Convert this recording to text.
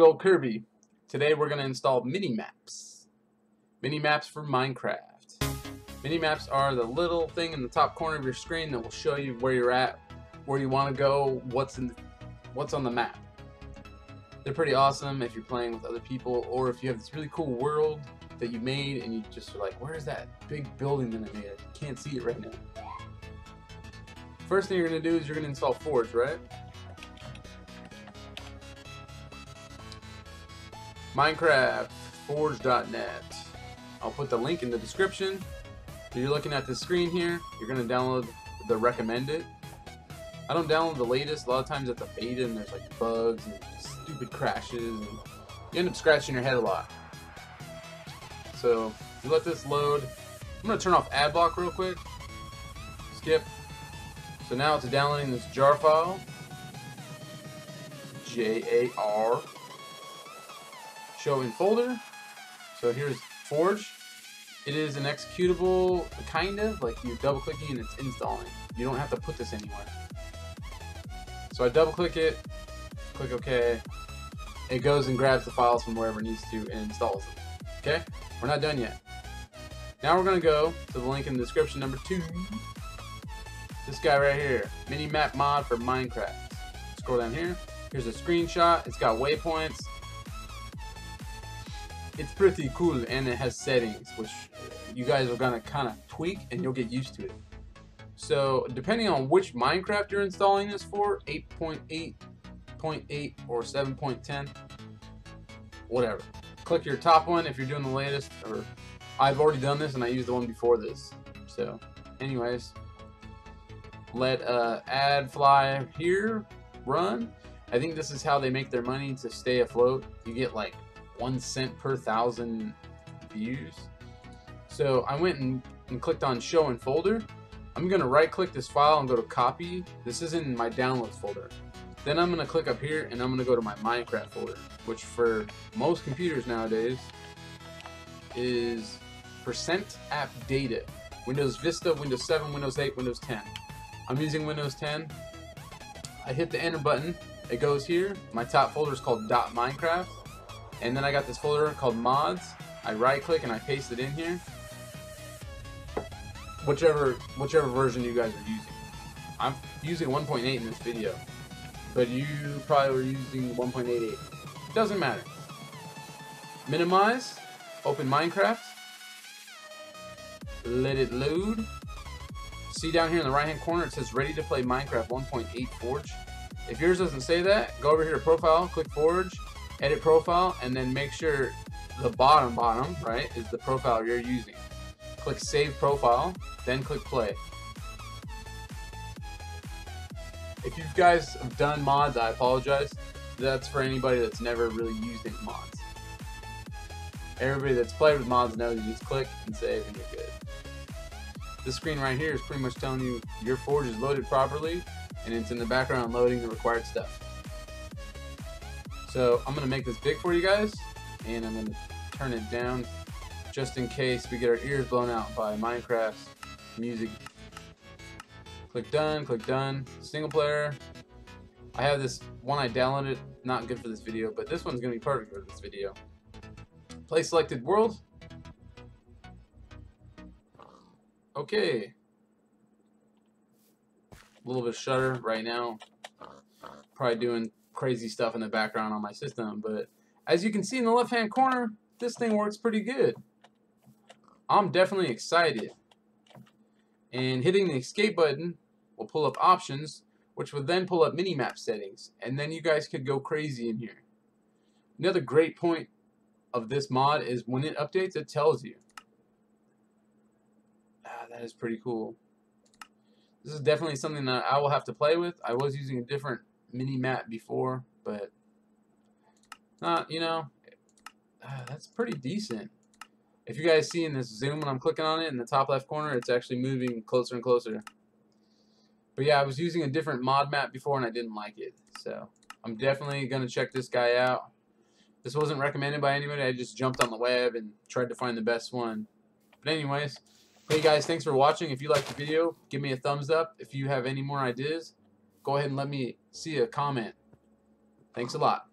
good old Kirby. Today we're going to install mini-maps. Mini-maps for Minecraft. Mini-maps are the little thing in the top corner of your screen that will show you where you're at, where you want to go, what's in, what's on the map. They're pretty awesome if you're playing with other people or if you have this really cool world that you made and you just are like, where's that big building that I made? I can't see it right now. First thing you're going to do is you're going to install Forge, right? Minecraft, forge.net. I'll put the link in the description. If you're looking at the screen here, you're going to download the recommended. I don't download the latest. A lot of times it's a beta and there's like bugs and stupid crashes and you end up scratching your head a lot. So you let this load. I'm going to turn off ad block real quick. Skip. So now it's downloading this jar file. J-A-R show in folder. So here's Forge. It is an executable, kind of, like you double clicking and it's installing. You don't have to put this anywhere. So I double click it, click OK. It goes and grabs the files from wherever it needs to and installs them. Okay? We're not done yet. Now we're to go to the link in the description number two. This guy right here, mini map mod for Minecraft. Scroll down here. Here's a screenshot. It's got waypoints it's pretty cool and it has settings which you guys are gonna kind of tweak and you'll get used to it. So depending on which Minecraft you're installing this for 8.8.8 or 7.10 whatever. Click your top one if you're doing the latest or I've already done this and I used the one before this. So anyways let uh, ad fly here run. I think this is how they make their money to stay afloat. You get like one cent per thousand views. So I went and, and clicked on show in folder. I'm to right click this file and go to copy. This is in my downloads folder. Then I'm to click up here and I'm to go to my Minecraft folder, which for most computers nowadays is percent app data. Windows Vista, Windows 7, Windows 8, Windows 10. I'm using Windows 10. I hit the enter button. It goes here. My top folder is called .minecraft. And then I got this folder called mods. I right click and I paste it in here. Whichever whichever version you guys are using. I'm using 1.8 in this video. But you probably were using 1.88. Doesn't matter. Minimize. Open Minecraft. Let it load. See down here in the right hand corner it says ready to play Minecraft 1.8 Forge. If yours doesn't say that, go over here to profile, click Forge, edit profile, and then make sure the bottom bottom, right, is the profile you're using. Click save profile, then click play. If you guys have done mods, I apologize. That's for anybody that's never really used any mods. Everybody that's played with mods knows you just click and save and you're good. This screen right here is pretty much telling you your forge is loaded properly and it's in the background loading the required stuff. So I'm going to make this big for you guys, and I'm going to turn it down just in case we get our ears blown out by Minecraft's music. Click done, click done. Single player. I have this one I downloaded, not good for this video, but this one's going to be perfect for this video. Play selected world. Okay. A little bit of shutter right now. Probably doing crazy stuff in the background on my system, but as you can see in the left hand corner, this thing works pretty good. I'm definitely excited. And hitting the escape button will pull up options, which will then pull up mini-map settings, and then you guys could go crazy in here. Another great point of this mod is when it updates, it tells you. Ah, that is pretty cool. This is definitely something that I will have to play with. I was using a different mini map before, but not, you know, uh, that's pretty decent. If you guys see in this zoom when I'm clicking on it in the top left corner, it's actually moving closer and closer. But yeah, I was using a different mod map before and I didn't like it. So I'm definitely going to check this guy out. This wasn't recommended by anybody. I just jumped on the web and tried to find the best one. But anyways, hey guys, thanks for watching. If you liked the video, give me a thumbs up. If you have any more ideas, go ahead and let me see a comment. Thanks a lot.